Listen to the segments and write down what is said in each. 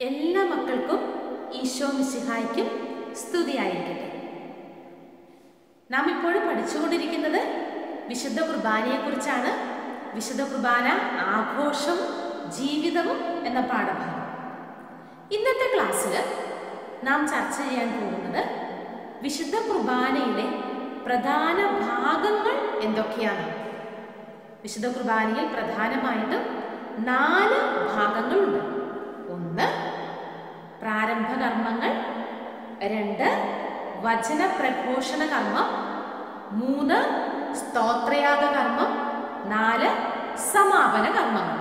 എല്ലാ മക്കൾക്കും ഈശോ മിശിഹായ്ക്കും സ്തുതിയായിരിക്കട്ടെ. നാം ഇപ്പോഴും പഠിച്ചുകൊണ്ടിരിക്കുന്നത് വിശുദ്ധ കുർബാനയെക്കുറിച്ചാണ്. വിശുദ്ധ കുർബാന ആഘോഷവും ജീവിതവും എന്ന പാഠഭാഗം. ഇന്നത്തെ ക്ലാസ്സിൽ നാം ചർച്ച ചെയ്യാൻ പോകുന്നത് വിശുദ്ധ കുർബാനയിലെ പ്രധാന ഭാഗങ്ങൾ എന്തൊക്കെയാണ്? വിശുദ്ധ കുർബാനയിൽ പ്രധാനമായിട്ടും നാല് ഭാഗങ്ങളുണ്ട്. പ്രാരംഭ കർമ്മങ്ങൾ രണ്ട് വചന പ്രഘോഷണ കർമ്മം മൂന്ന് സ്തോത്രയാഗ കർമ്മം നാല് സമാപന കർമ്മങ്ങൾ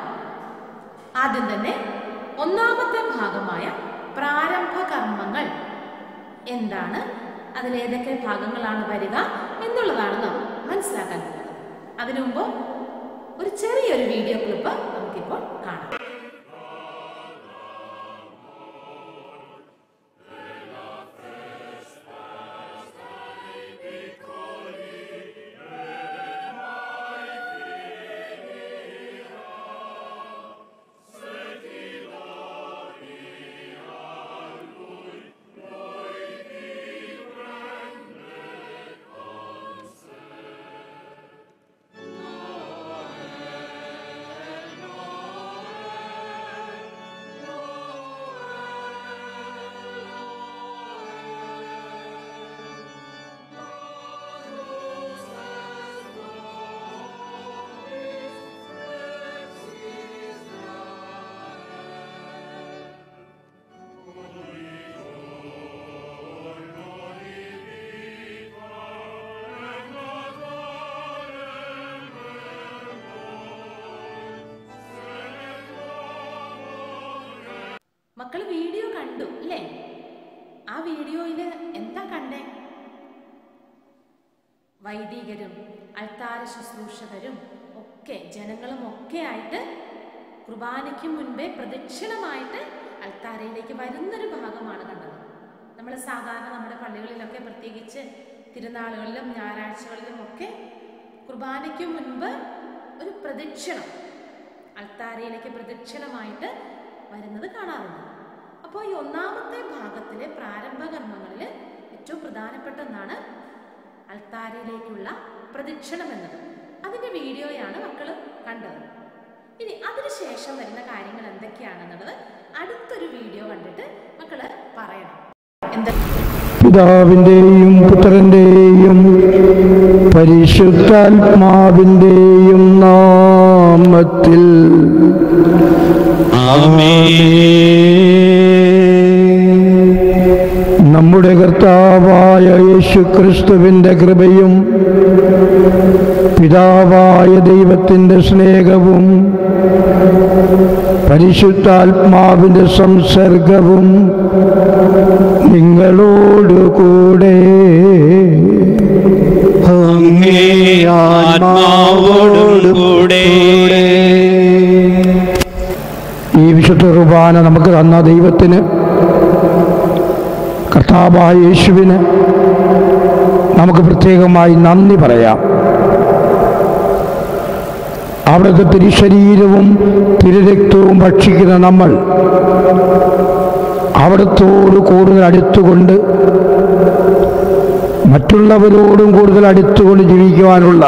ആദ്യം തന്നെ ഒന്നാമത്തെ ഭാഗമായ പ്രാരംഭ കർമ്മങ്ങൾ എന്താണ് അതിലേതൊക്കെ ഭാഗങ്ങളാണ് വരിക എന്നുള്ളതാണ് നമ്മൾ മനസ്സിലാക്കാൻ പോകുന്നത്. അതിനുമുമ്പ് ഒരു ചെറിയൊരു വീഡിയോ ക്ലിപ്പ് നമുക്കിപ്പോൾ കാണാം. മക്കൾ വീഡിയോ കണ്ടു അല്ലേ ആ വീഡിയോയിൽ എന്താ കണ്ടേ? വൈദികരും അൾത്താര ശുശ്രൂഷകരും ഒക്കെ ജനങ്ങളും ഒക്കെ ആയിട്ട് കുർബാനയ്ക്ക് മുൻപേ പ്രദക്ഷിണമായിട്ട് അൾത്താരയിലേക്ക് വരുന്നൊരു ഭാഗമാണ് കണ്ടത്. നമ്മൾ സാധാരണ നമ്മുടെ പള്ളികളിലൊക്കെ പ്രത്യേകിച്ച് തിരുനാളുകളിലും ഞായറാഴ്ചകളിലും ഒക്കെ കുർബാനയ്ക്ക് മുൻപ് ഒരു പ്രദക്ഷിണം അൾത്താരയിലേക്ക് പ്രദക്ഷിണമായിട്ട് വരുന്നത് കാണാറുണ്ട്. അപ്പോൾ ഈ ഒന്നാമത്തെ ഭാഗത്തിലെ പ്രാരംഭ കർമ്മങ്ങളിൽ ഏറ്റവും പ്രധാനപ്പെട്ട ഒന്നാണ് അൽത്താരയിലേക്കുള്ള പ്രദക്ഷിണം എന്നത്. അതിന്റെ വീഡിയോയാണ് മക്കൾ കണ്ടത്. ഇനി അതിനുശേഷം വരുന്ന കാര്യങ്ങൾ എന്തൊക്കെയാണെന്നുള്ളത് അടുത്തൊരു വീഡിയോ കണ്ടിട്ട് മക്കൾ പറയണം. പിതാവിന്റെയും പിതാവിന്റെയും പുത്രന്റെയും പരിശുദ്ധാത്മാവിന്റെയും നാമത്തിൽ. നമ്മുടെ കർത്താവായ യേശു ക്രിസ്തുവിന്റെ കൃപയും പിതാവായ ദൈവത്തിന്റെ സ്നേഹവും പരിശുദ്ധാത്മാവിന്റെ സംസർഗവും നിങ്ങളോടു ആത്മാവോടുകൂടെ ഈ വിശുദ്ധ കുർബാന നമുക്ക് തന്ന ദൈവത്തിന് കർത്താവായ യേശുവിന് നമുക്ക് പ്രത്യേകമായി നന്ദി പറയാം. അവിടുത്തെ തിരുശരീരവും തിരുരക്തവും ഭക്ഷിക്കുന്ന നമ്മൾ അവിടത്തോട് കൂടുതൽ അടുത്തുകൊണ്ട് മറ്റുള്ളവരോടും കൂടുതൽ അടുത്തുകൊണ്ട് ജീവിക്കുവാനുള്ള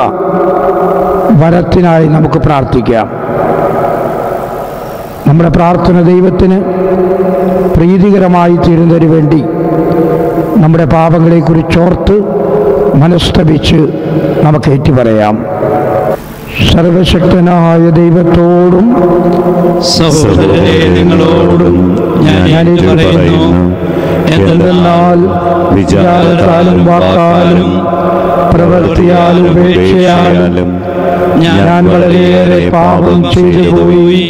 വരത്തിനായി നമുക്ക് പ്രാർത്ഥിക്കാം. നമ്മുടെ പ്രാർത്ഥന ദൈവത്തിന് പ്രീതികരമായി തീരുന്നതിന് വേണ്ടി നമ്മുടെ പാപങ്ങളെക്കുറിച്ചോർത്ത് മനസ്തപിച്ച് നമുക്ക് ഏറ്റു പറയാം സർവശക്തനായ ദൈവത്തോടും സഹോദരങ്ങളോടും ഞാൻ പറയുന്നു എന്തെന്നാൽ വിചാരത്താലും വാക്കാലും പ്രവൃത്തിയാലും ഉപേക്ഷയാലും ഞാൻ വളരെയേറെ പാപം ചെയ്തു പോയി.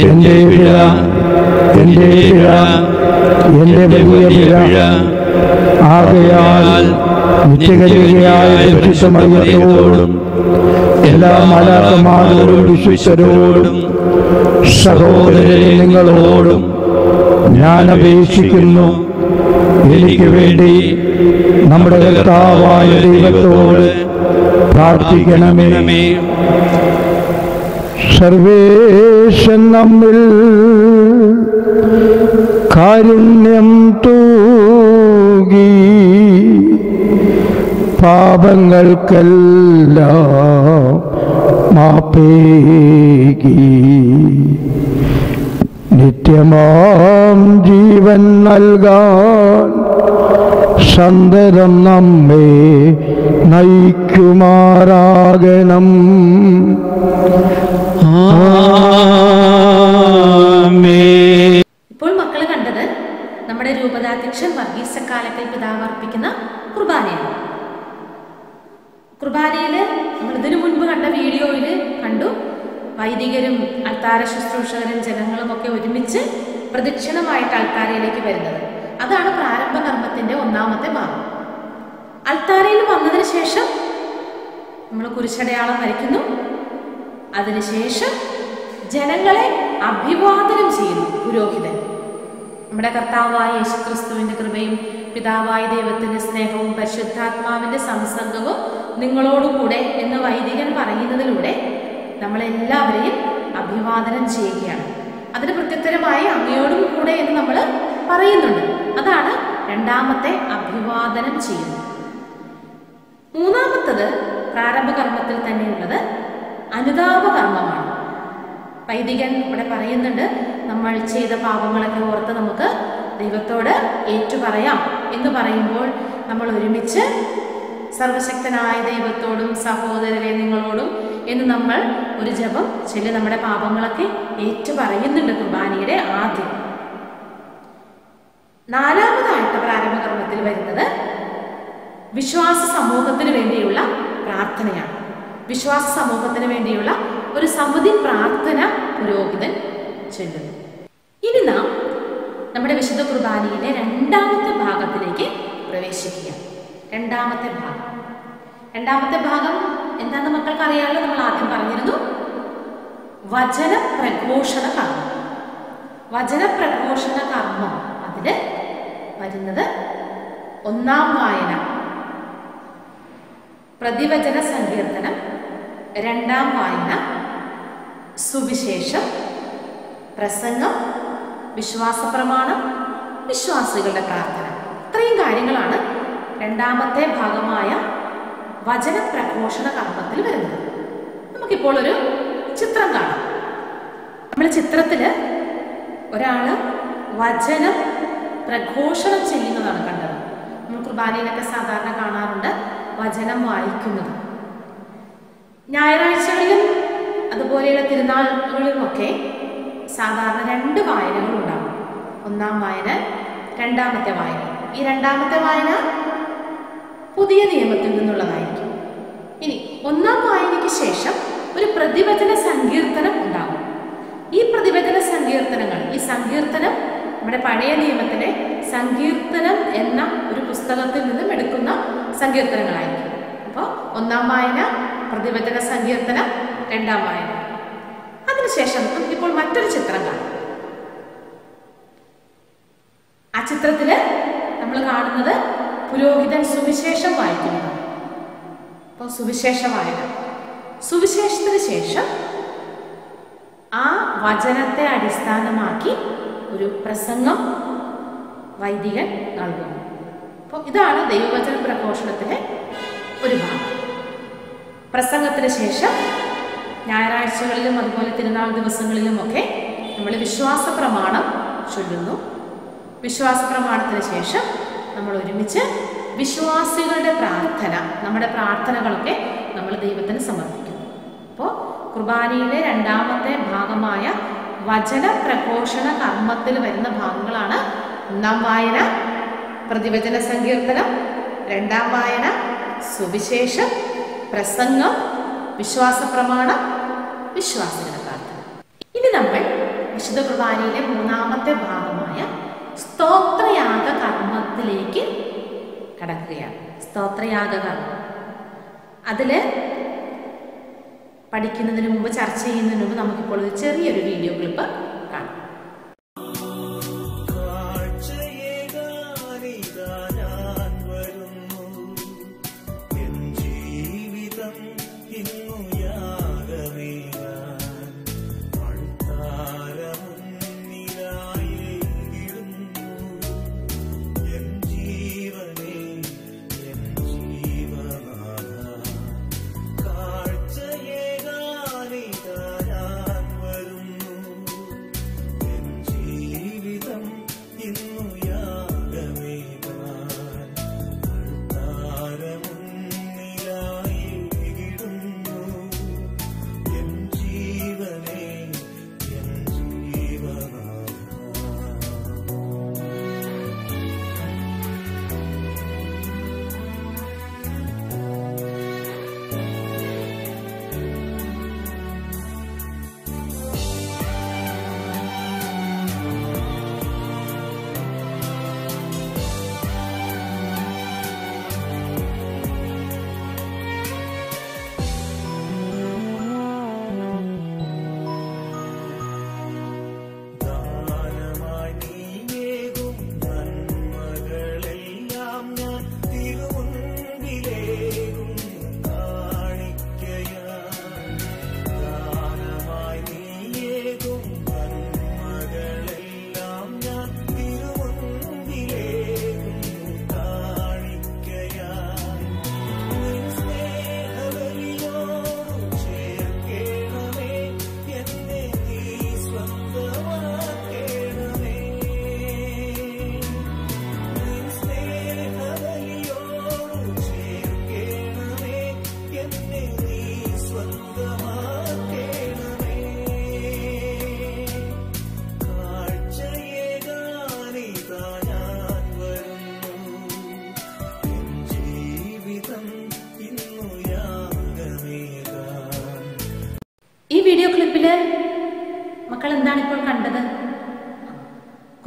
എന്റെ എന്റെ പിഴ എന്റെ വലിയ പിഴ. ആകയാൽ നിത്യകരികയായ എല്ലാ മലാക്കന്മാരോടും വിശുദ്ധരോടും സഹോദരരെ നിങ്ങളോടും ഞാൻ അപേക്ഷിക്കുന്നു. എനിക്ക് വേണ്ടി നമ്മുടെ കർത്താവായ ദൈവത്തോട് പ്രാർത്ഥിക്കണമേ. സർവേശൻ നമ്മിൽ കാരുണ്യം തൂകി പാപങ്ങൾക്കെല്ലാം മാപ്പേകി. നിത്യമാം ജീവൻ നൽകാൻ സന്തരം നമ്മെ നയിക്കുമാറാകണം. ആമേൻ ഇപ്പോൾ മക്കൾ കണ്ടത് നമ്മുടെ രൂപതാധ്യക്ഷൻ വർഗീസ് പിതാവ് അർപ്പിക്കുന്ന കുർബാനയാണ്. കുർബാനയിൽ നമ്മൾ ഇതിനു മുൻപ് കണ്ട വീഡിയോയിൽ കണ്ടു. വൈദികരും അൾത്താര ശുശ്രൂഷകരും ജനങ്ങളും ഒക്കെ ഒരുമിച്ച് പ്രദക്ഷിണമായിട്ട് അൾത്താരയിലേക്ക് വരുന്നത്. അതാണ് പ്രാരംഭ കർമ്മത്തിന്റെ ഒന്നാമത്തെ ഭാഗം. അൾത്താരയിൽ വന്നതിന് ശേഷം നമ്മൾ കുരിശടയാളം വരയ്ക്കുന്നു. അതിനുശേഷം ജനങ്ങളെ അഭിവാദനം ചെയ്യുന്നു പുരോഹിതൻ. നമ്മുടെ കർത്താവായ യേശുക്രിസ്തുവിന്റെ കൃപയും പിതാവായ ദൈവത്തിന്റെ സ്നേഹവും പരിശുദ്ധാത്മാവിന്റെ സംസംഗവും നിങ്ങളോടുകൂടെ എന്ന് വൈദികൻ പറയുന്നതിലൂടെ നമ്മളെല്ലാവരെയും അഭിവാദനം ചെയ്യുകയാണ്. അതിന് പ്രത്യുത്തരമായി അങ്ങയോടും കൂടെ എന്ന് നമ്മൾ പറയുന്നുണ്ട്. അതാണ് രണ്ടാമത്തെ അഭിവാദനം ചെയ്യുന്നത്. മൂന്നാമത്തത് പ്രാരംഭ കർമ്മത്തിൽ തന്നെയുള്ളത് അനുതാപ കർമ്മമാണ് വൈദികൻ ഇവിടെ പറയുന്നുണ്ട് നമ്മൾ ചെയ്ത പാപങ്ങളൊക്കെ ഓർത്ത് നമുക്ക് ദൈവത്തോട് ഏറ്റുപറയാം. എന്ന് പറയുമ്പോൾ നമ്മൾ ഒരുമിച്ച് സർവശക്തനായ ദൈവത്തോടും സഹോദരരെ നിങ്ങളോടും എന്ന് നമ്മൾ ഒരു ജപം ചൊല്ലി നമ്മുടെ പാപങ്ങളൊക്കെ ഏറ്റുപറയുന്നുണ്ട് കുർബാനയുടെ ആദ്യം. നാലാമതായിട്ട് പ്രാരംഭകർമ്മത്തിൽ വരുന്നത് വിശ്വാസ സമൂഹത്തിന് വേണ്ടിയുള്ള പ്രാർത്ഥനയാണ്. വിശ്വാസ സമൂഹത്തിന് വേണ്ടിയുള്ള ഒരു സമിതി പ്രാർത്ഥന പുരോഹിതൻ ചൊല്ലുന്നു. ഇനി നാം നമ്മുടെ വിശുദ്ധ കുർബാനയിലെ രണ്ടാമത്തെ ഭാഗത്തിലേക്ക് പ്രവേശിക്കുക രണ്ടാമത്തെ ഭാഗം. രണ്ടാമത്തെ ഭാഗം എന്താണെന്ന് മക്കൾക്ക് അറിയാമല്ലോ നമ്മൾ ആദ്യം പറഞ്ഞിരുന്നു വചന പ്രഘോഷണ കർമ്മം. വചന പ്രഘോഷണ കർമ്മം അതിൽ വരുന്നത് ഒന്നാം വായന പ്രതിവചന സങ്കീർത്തനം രണ്ടാം വായന സുവിശേഷം പ്രസംഗം വിശ്വാസ പ്രമാണം വിശ്വാസികളുടെ പ്രാർത്ഥന. ഇത്രയും കാര്യങ്ങളാണ് രണ്ടാമത്തെ ഭാഗമായ വചന പ്രഘോഷണ കർമ്മത്തിൽ വരുന്നത്. നമുക്കിപ്പോൾ ഒരു ചിത്രം കാണാം. നമ്മൾ ചിത്രത്തിൽ ഒരാൾ വചനം പ്രഘോഷണം ചെയ്യുന്നതാണ് കണ്ടത്. നമ്മൾ കുർബാനയിലൊക്കെ സാധാരണ കാണാറുണ്ട് വചനം വായിക്കുന്നത്. ഞായറാഴ്ചകളിലും അതുപോലെയുള്ള തിരുനാളുകളിലുമൊക്കെ സാധാരണ രണ്ട് വായനകൾ ഉണ്ടാകും. ഒന്നാം വായന രണ്ടാമത്തെ വായന. ഈ രണ്ടാമത്തെ വായന പുതിയ നിയമത്തിൽ നിന്നുള്ളതായിരിക്കും. ഇനി ഒന്നാം വായനയ്ക്ക് ശേഷം ഒരു പ്രതിവചന സങ്കീർത്തനം ഉണ്ടാകും. ഈ പ്രതിവചന സങ്കീർത്തനങ്ങൾ ഈ സങ്കീർത്തനം നമ്മുടെ പഴയ നിയമത്തിലെ സങ്കീർത്തനം എന്ന ഒരു പുസ്തകത്തിൽ നിന്നും എടുക്കുന്ന സങ്കീർത്തനങ്ങളായിരിക്കും. അപ്പോൾ ഒന്നാം വായന പ്രതിവചന സങ്കീർത്തനം രണ്ടാം വായന. അതിനുശേഷം നമുക്കിപ്പോൾ മറ്റൊരു ചിത്രം കാണാം. ആ ചിത്രത്തിൽ നമ്മൾ കാണുന്നത് പുരോഹിതൻ സുവിശേഷം വായിക്കുന്നു. അപ്പോൾ സുവിശേഷ വായന. സുവിശേഷത്തിന് ശേഷം ആ വചനത്തെ അടിസ്ഥാനമാക്കി ഒരു പ്രസംഗം വൈദികൻ നൽകുന്നു. അപ്പോൾ ഇതാണ് ദൈവവചന പ്രഘോഷണത്തിലെ ഒരു ഭാഗം. പ്രസംഗത്തിന് ശേഷം ഞായറാഴ്ചകളിലും അതുപോലെ തിരുനാൾ ദിവസങ്ങളിലും ഒക്കെ നമ്മൾ വിശ്വാസ പ്രമാണം ചൊല്ലുന്നു. വിശ്വാസ പ്രമാണത്തിന് ശേഷം നമ്മൾ ഒരുമിച്ച് വിശ്വാസികളുടെ പ്രാർത്ഥന നമ്മുടെ പ്രാർത്ഥനകളൊക്കെ നമ്മൾ ദൈവത്തിന് സമർപ്പിക്കുന്നു. അപ്പോൾ കുർബാനയിലെ രണ്ടാമത്തെ ഭാഗമായ വചന പ്രഘോഷണ കർമ്മത്തിൽ വരുന്ന ഭാഗങ്ങളാണ് ഒന്നാം വായന പ്രതിവചന സങ്കീർത്തനം രണ്ടാം വായന സുവിശേഷം പ്രസംഗം വിശ്വാസ പ്രമാണം വിശ്വാസികളുടെ പ്രാർത്ഥന. ഇനി നമ്മൾ വിശുദ്ധ കുർബാനയിലെ മൂന്നാമത്തെ ഭാഗമായ സ്തോത്രയാഗ കർമ്മത്തിലേക്ക് കടക്കുകയാണ്. സ്തോത്രയാഗ കർമ്മം. അതിൽ പഠിക്കുന്നതിന് മുമ്പ് ചർച്ച ചെയ്യുന്നതിന് മുമ്പ് നമുക്കിപ്പോൾ ഒരു ചെറിയൊരു വീഡിയോ ക്ലിപ്പ് കാണാം.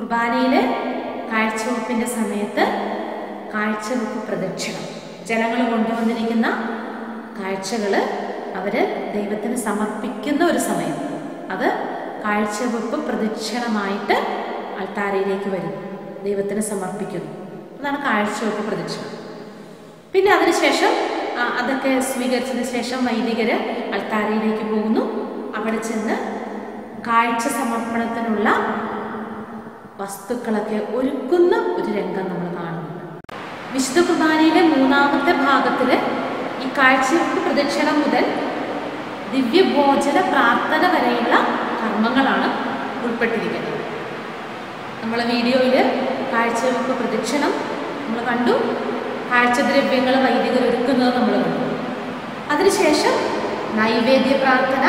കുർബാനയിൽ കാഴ്ചവെപ്പിന്റെ സമയത്ത് കാഴ്ചവെപ്പ് പ്രദക്ഷിണം. ജനങ്ങൾ കൊണ്ടുവന്നിരിക്കുന്ന കാഴ്ചകൾ അവർ ദൈവത്തിന് സമർപ്പിക്കുന്ന ഒരു സമയം. അത് കാഴ്ചവെപ്പ് പ്രദക്ഷിണമായിട്ട് അൾത്താരയിലേക്ക് വരും. ദൈവത്തിന് സമർപ്പിക്കുന്നു. അതാണ് കാഴ്ചവെപ്പ് പ്രദക്ഷിണം. പിന്നെ അതിനുശേഷം അതൊക്കെ സ്വീകരിച്ചതിന് ശേഷം വൈദികർ അൾത്താരയിലേക്ക് പോകുന്നു. അവിടെ ചെന്ന് കാഴ്ച സമർപ്പണത്തിനുള്ള വസ്തുക്കളൊക്കെ ഒരുക്കുന്ന ഒരു രംഗം നമ്മൾ കാണുന്നുണ്ട്. വിശുദ്ധ കുർബാനയിലെ മൂന്നാമത്തെ ഭാഗത്തിൽ ഈ കാഴ്ചവെപ്പ് പ്രദക്ഷിണം മുതൽ ദിവ്യഭോജന പ്രാർത്ഥന വരെയുള്ള കർമ്മങ്ങളാണ് ഉൾപ്പെട്ടിരിക്കുന്നത്. നമ്മൾ വീഡിയോയിൽ കാഴ്ചവെപ്പ് പ്രദക്ഷിണം നമ്മൾ കണ്ടു. കാഴ്ചദ്രവ്യങ്ങൾ വൈദികർ ഒരുക്കുന്നത് നമ്മൾ കണ്ടു. അതിനുശേഷം നൈവേദ്യ പ്രാർത്ഥന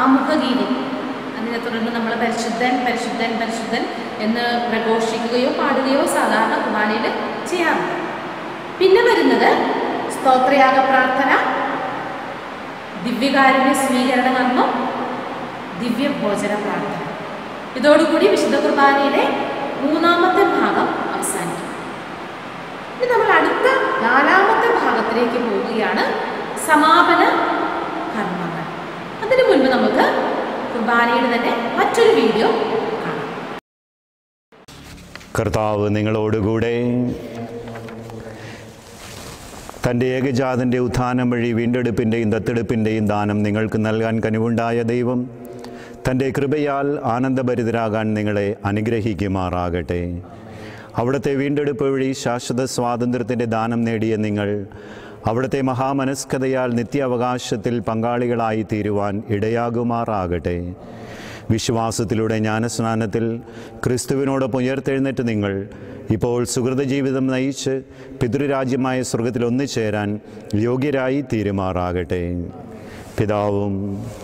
ആമുഖഗീതി. തുടർന്ന് നമ്മൾ പരിശുദ്ധൻ പരിശുദ്ധൻ പരിശുദ്ധൻ എന്ന് പ്രഘോഷിക്കുകയോ പാടുകയോ സാധാരണ കുർബാനയിൽ ചെയ്യാറുണ്ട് പിന്നെ വരുന്നത് സ്തോത്രയാഗ പ്രാർത്ഥന. ദിവ്യകാരുണ്യ സ്വീകരണ കർമ്മം ദിവ്യഭോജന പ്രാർത്ഥന. ഇതോടുകൂടി വിശുദ്ധ കുർബാനയുടെ മൂന്നാമത്തെ ഭാഗം അവസാനിക്കും. ഇനി നമ്മൾ അടുത്ത നാലാമത്തെ ഭാഗത്തിലേക്ക് പോവുകയാണ് സമാപന കർമ്മങ്ങൾ. അതിനു മുൻപ് നമുക്ക് കുർബാനയുടെ തന്നെ മറ്റൊരു വീഡിയോ കർത്താവ് നിങ്ങളോടുകൂടെ തന്റെ ഏകജാതന്റെ ഉത്ഥാനം വഴി വീണ്ടെടുപ്പിന്റെയും ദത്തെടുപ്പിന്റെയും ദാനം നിങ്ങൾക്ക് നൽകാൻ കനിവുണ്ടായ ദൈവം. തന്റെ കൃപയാൽ ആനന്ദഭരിതരാകാൻ നിങ്ങളെ അനുഗ്രഹിക്കുമാറാകട്ടെ. അവിടുത്തെ വീണ്ടെടുപ്പ് വഴി ശാശ്വത സ്വാതന്ത്ര്യത്തിന്റെ ദാനം നേടിയ നിങ്ങൾ അവിടുത്തെ മഹാമനസ്കതയാൽ നിത്യാവകാശത്തിൽ പങ്കാളികളായി തീരുവാൻ ഇടയാകുമാറാകട്ടെ. വിശ്വാസത്തിലൂടെ ജ്ഞാനസ്നാനത്തിൽ ക്രിസ്തുവിനോട് ഉയർത്തെഴുന്നേറ്റ് നിങ്ങൾ ഇപ്പോൾ സുഹൃത ജീവിതം നയിച്ച് പിതൃരാജ്യമായ സ്വർഗത്തിൽ ഒന്നുചേരാൻ യോഗ്യരായി തീരുമാറാകട്ടെ. പിതാവും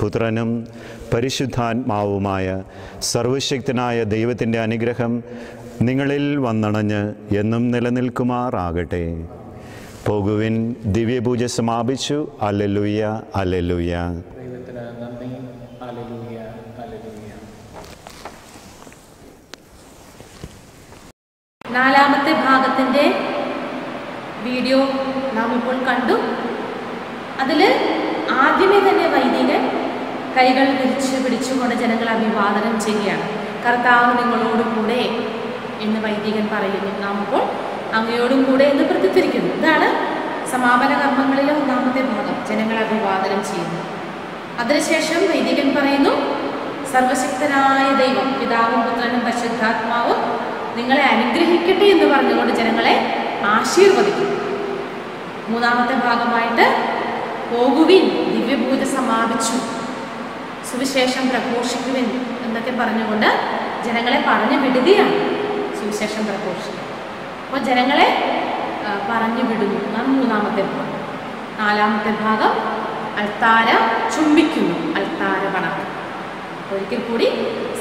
പുത്രനും പരിശുദ്ധാത്മാവുമായ സർവശക്തനായ ദൈവത്തിന്റെ അനുഗ്രഹം നിങ്ങളിൽ വന്നണഞ്ഞ് എന്നും നിലനിൽക്കുമാറാകട്ടെ. പോകുവിൻ ദിവ്യപൂജ സമാപിച്ചു. അലലുയ അലലുയ നാലാമത്തെ ഭാഗത്തിന്റെ വീഡിയോ നാം ഇപ്പോൾ കണ്ടു. അതിൽ ആദ്യമേ തന്നെ വൈദികൻ കൈകൾ വിരിച്ച് പിടിച്ചുകൊണ്ട് ജനങ്ങളെ അഭിവാദനം ചെയ്യുകയാണ്. കർത്താവ് നിങ്ങളോട് കൂടെ എന്ന് വൈദികൻ പറയുന്നു. നാം ഇപ്പോൾ അങ്ങയോടും കൂടെ എന്ന് പ്രതിഫലിക്കുന്നു ഇതാണ് സമാപന കർമ്മങ്ങളിലെ ഒന്നാമത്തെ ഭാഗം. ജനങ്ങളെ അഭിവാദനം ചെയ്യുന്നു. അതിനുശേഷം വൈദികൻ പറയുന്നു സർവശക്തനായ ദൈവം പിതാവും പുത്രനും പരിശുദ്ധാത്മാവും നിങ്ങളെ അനുഗ്രഹിക്കട്ടെ എന്ന് പറഞ്ഞുകൊണ്ട് ജനങ്ങളെ ആശീർവദിക്കുന്നു. മൂന്നാമത്തെ ഭാഗമായിട്ട് പോകുവിൻ ദിവ്യപൂജ സമാപിച്ചു സുവിശേഷം പ്രഘോഷിക്കുവിൻ എന്നൊക്കെ പറഞ്ഞുകൊണ്ട് ജനങ്ങളെ പറഞ്ഞു വിടുകയാണ് സുവിശേഷം പ്രഘോഷിക്കുക അപ്പോൾ ജനങ്ങളെ പറഞ്ഞു വിടുന്നു. എന്നാണ് മൂന്നാമത്തെ ഭാഗം. നാലാമത്തെ ഭാഗം അൾത്താര ചുംബിക്കുന്നു. അൾത്താര വണക്കം ഒരിക്കൽ കൂടി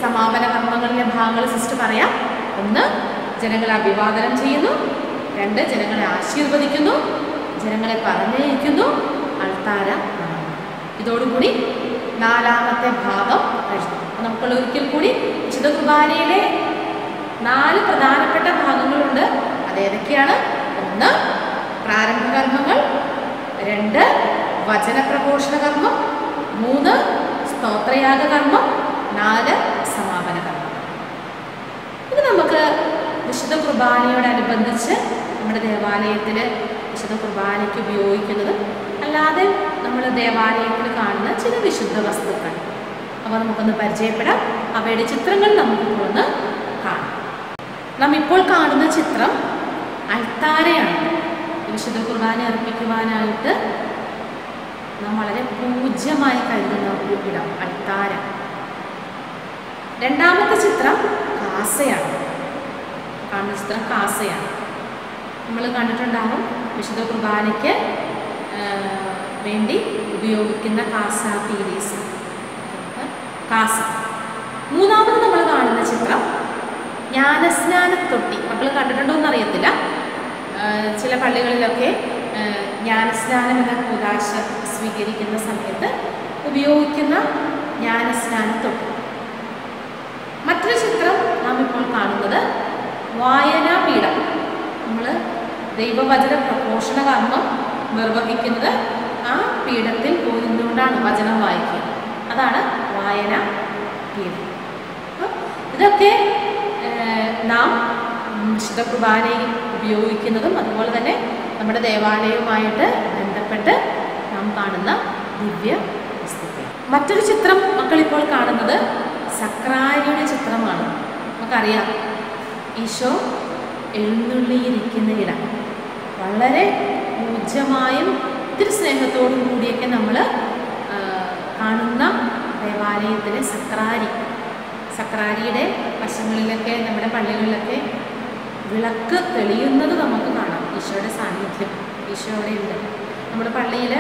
സമാപന കർമ്മങ്ങളിലെ ഭാഗങ്ങൾ സിസ്റ്റർ പറയാം. ഒന്ന് ജനങ്ങളെ അഭിവാദനം ചെയ്യുന്നു. രണ്ട് ജനങ്ങളെ ആശീർവദിക്കുന്നു. ജനങ്ങളെ പറഞ്ഞയക്കുന്നു. അൾത്താര. ഇതോടുകൂടി നാലാമത്തെ ഭാഗം കഴിഞ്ഞു. നമുക്കുള്ള ഒരിക്കൽ കൂടി വിശുദ്ധ കുർബാനയിലെ നാല് പ്രധാനപ്പെട്ട ഭാഗങ്ങളുണ്ട്. അതേതൊക്കെയാണ്? ഒന്ന് പ്രാരംഭ കർമ്മങ്ങൾ രണ്ട് വചനപ്രഘോഷണ കർമ്മം മൂന്ന് സ്തോത്രയാഗ കർമ്മം നാല് സമാപന കർമ്മം ഇത് നമുക്ക് വിശുദ്ധ കുർബാനയോടനുബന്ധിച്ച് നമ്മുടെ ദേവാലയത്തിൽ വിശുദ്ധ കുർബാനയ്ക്ക് ഉപയോഗിക്കുന്നത് അല്ലാതെ നമ്മൾ ദേവാലയത്തിൽ കാണുന്ന ചില വിശുദ്ധ വസ്തുക്കൾ. അവ നമുക്കൊന്ന് പരിചയപ്പെടാം. അവയുടെ ചിത്രങ്ങൾ നമുക്കിപ്പോൾ ഒന്ന് കാണാം. നാം ഇപ്പോൾ കാണുന്ന ചിത്രം അൽത്താരയാണ്. വിശുദ്ധ കുർബാന അർപ്പിക്കുവാനായിട്ട് നാം വളരെ പൂജ്യമായി കരുതുന്ന ഒരു ഇടം അൽത്താര. രണ്ടാമത്തെ ചിത്രം കാസയാണ്. കാണുന്ന ചിത്രം കാസയാണ്. നമ്മൾ കണ്ടിട്ടുണ്ടാകും വിശുദ്ധ കുർബാനയ്ക്ക് വേണ്ടി ഉപയോഗിക്കുന്ന കാസ പീരീസ്. കാസ. മൂന്നാമത് നമ്മൾ കാണുന്ന ചിത്രം ജ്ഞാനസ്നാനത്തൊട്ടി. മക്കൾ കണ്ടിട്ടുണ്ടോ എന്ന് അറിയത്തില്ല ആ, ചില പള്ളികളിലൊക്കെ ജ്ഞാനസ്നാനം എന്ന കൂതാശ സ്വീകരിക്കുന്ന സമയത്ത് ഉപയോഗിക്കുന്ന ജ്ഞാനസ്നാനത്തൊട്ട് മറ്റൊരു ചിത്രം നാം ഇപ്പോൾ കാണുന്നത് വായനാപീഠം. നമ്മൾ ദൈവവചന പ്രഘോഷണ കർമ്മം നിർവഹിക്കുന്നത് ആ പീഠത്തിൽ പോയിരുന്നുകൊണ്ടാണ് വചനം വായിക്കുക. അതാണ് വായന പീഠം ഇതൊക്കെ നാം വിശുദ്ധ കുർബാനയിൽ ഉപയോഗിക്കുന്നതും അതുപോലെ തന്നെ നമ്മുടെ ദേവാലയവുമായിട്ട് ബന്ധപ്പെട്ട് നാം കാണുന്ന ദിവ്യ വസ്തുക്കൾ. മറ്റൊരു ചിത്രം മക്കളിപ്പോൾ കാണുന്നത് സക്രാരിയുടെ ചിത്രമാണ്. നമുക്കറിയാം. ഈശോ എഴുന്നള്ളിയിരിക്കുന്ന വളരെ പൂജ്യമായും ഒത്തിരി സ്നേഹത്തോടും കൂടിയൊക്കെ നമ്മൾ കാണുന്ന ദേവാലയത്തിലെ സക്രാരി. സക്രാരിയുടെ വശങ്ങളിലൊക്കെ നമ്മുടെ പള്ളികളിലൊക്കെ വിളക്ക് തെളിയുന്നത് നമുക്ക് കാണാം. ഈശോയുടെ സാന്നിധ്യം. ഈശോ അവിടെ ഉണ്ട്. നമ്മുടെ പള്ളിയിൽ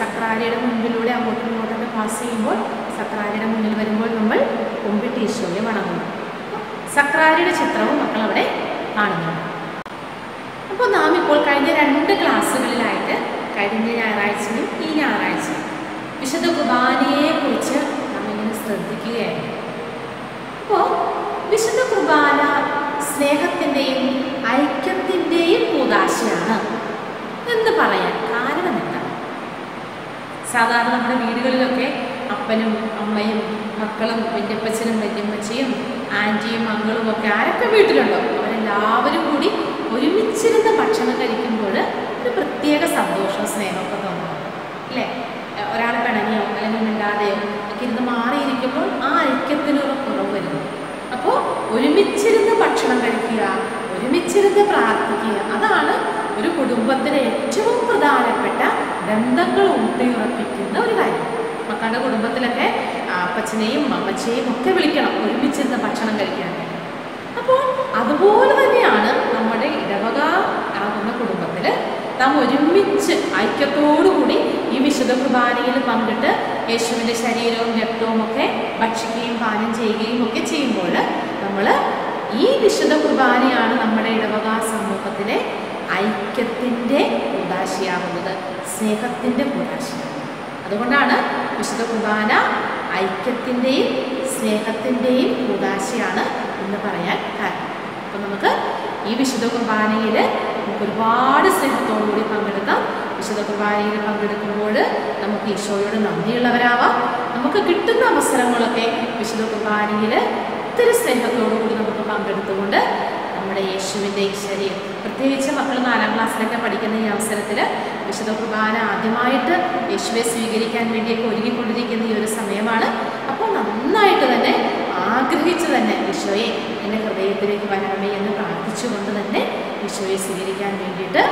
സക്രാരിയുടെ മുൻപിലൂടെ അങ്ങോട്ടും ഇങ്ങോട്ടൊക്കെ പാസ് ചെയ്യുമ്പോൾ സക്രാരിയുടെ മുന്നിൽ വരുമ്പോൾ നമ്മൾ കുമ്പിട്ട് ഈശോയെ വണങ്ങുന്നു. സക്രാരിയുടെ ചിത്രവും മക്കൾ അവിടെ കാണുന്നുണ്ട് അപ്പോൾ നാം ഇപ്പോൾ കഴിഞ്ഞ രണ്ട് ക്ലാസ്സുകളിലായിട്ട് കഴിഞ്ഞ ഞായറാഴ്ചയും ഈ ഞായറാഴ്ചയും വിശുദ്ധ കുർബാനയെ കുറിച്ച് നാം ഇങ്ങനെ ശ്രദ്ധിക്കുകയായിരുന്നു. അപ്പോൾ വിശുദ്ധ കുർബാന സ്നേഹത്തിന്റെയും ഐക്യത്തിന്റെയും കൂതാശയാണ്. എന്ന് പറയാൻ കാരണം എന്താണ് സാധാരണ നമ്മുടെ വീടുകളിലൊക്കെ അപ്പനും അമ്മയും മക്കളും വല്യപ്പച്ചനും വല്യമ്മച്ചയും ആന്റിയും മകളും ഒക്കെ ആരൊക്കെ വീട്ടിലുണ്ടോ? അവരെല്ലാവരും കൂടി ഒരുമിച്ചിരുന്ന് ഭക്ഷണം കഴിക്കുമ്പോൾ ഒരു പ്രത്യേക സന്തോഷം സ്നേഹമൊക്കെ തോന്നുന്നു അല്ലേ? ഒരാൾ പിണങ്ങിയോ അല്ലെങ്കിൽ മിണ്ടാതെയോ ഒക്കെ ഇരുന്ന് മാറിയിരിക്കുമ്പോൾ ആ വരുന്നു അപ്പോൾ ഒരുമിച്ചിരുന്ന് ഭക്ഷണം കഴിക്കുക ഒരുമിച്ചിരുന്ന് പ്രാർത്ഥിക്കുക അതാണ് ഒരു കുടുംബത്തിലെ ഏറ്റവും പ്രധാനപ്പെട്ട ബന്ധങ്ങൾ ഊട്ടിയുറപ്പിക്കുന്ന ഒരു കാര്യം. മക്കളുടെ കുടുംബത്തിലൊക്കെ അപ്പച്ചനെയും അമ്മച്ചയെയും ഒക്കെ വിളിക്കണം ഒരുമിച്ചിരുന്ന് ഭക്ഷണം കഴിക്കാൻ. അപ്പോൾ അതുപോലെ തന്നെയാണ് നമ്മുടെ ഇടവക ആകുന്ന കുടുംബത്തിൽ നാം ഒരുമിച്ച് ഐക്യത്തോടുകൂടി ഈ വിശുദ്ധ കുർബാനയിൽ പങ്കിട്ട് യേശുവിന്റെ ശരീരവും രക്തവും ഒക്കെ ഭക്ഷിക്കുകയും പാനം ചെയ്യുകയും ഒക്കെ ചെയ്യുമ്പോൾ നമ്മൾ ഈ വിശുദ്ധ കുർബാനയാണ് നമ്മുടെ ഇടവക സമൂഹത്തിലെ ഐക്യത്തിന്റെ ഉദാശിയാകുന്നത് സ്നേഹത്തിന്റെ ഉദാശിയാകുന്നത്. അതുകൊണ്ടാണ് വിശുദ്ധ കുർബാന ഐക്യത്തിന്റെയും സ്നേഹത്തിന്റെയും ഉദാശയാണ് എന്ന് പറയാൻ കാരണം. അപ്പം നമുക്ക് ഈ വിശുദ്ധ കുർബാനയിൽ നമുക്ക് ഒരുപാട് സ്നേഹത്തോടു കൂടി പങ്കെടുക്കാം. വിശുദ്ധ കുർബാനയിൽ പങ്കെടുക്കുമ്പോൾ നമുക്ക് ഈശോയോട് നന്ദിയുള്ളവരാവാം നമുക്ക് കിട്ടുന്ന അവസരങ്ങളൊക്കെ വിശുദ്ധ കുർബാനയിൽ ഒത്തിരി സ്നേഹത്തോടു കൂടി നമുക്ക് പങ്കെടുത്തുകൊണ്ട് നമ്മുടെ യേശുവിന്റെ ഈശ്വര്യം പ്രത്യേകിച്ച് മക്കൾ നാലാം ക്ലാസ്സിലൊക്കെ പഠിക്കുന്ന ഈ അവസരത്തിൽ വിശുദ്ധ കുർബാന ആദ്യമായിട്ട് യേശുവെ സ്വീകരിക്കാൻ വേണ്ടിയൊക്കെ ഒരുങ്ങിക്കൊണ്ടിരിക്കുന്ന ഈ ഒരു സമയമാണ് അപ്പോൾ നന്നായിട്ട് തന്നെ ആഗ്രഹിച്ച് തന്നെ ഈശോയെ എന്റെ ഹൃദയത്തിലേക്ക് വരണമേ എന്ന് പ്രാർത്ഥിച്ചുകൊണ്ട് തന്നെ ഈശോയെ സ്വീകരിക്കാൻ വേണ്ടിയിട്ട്.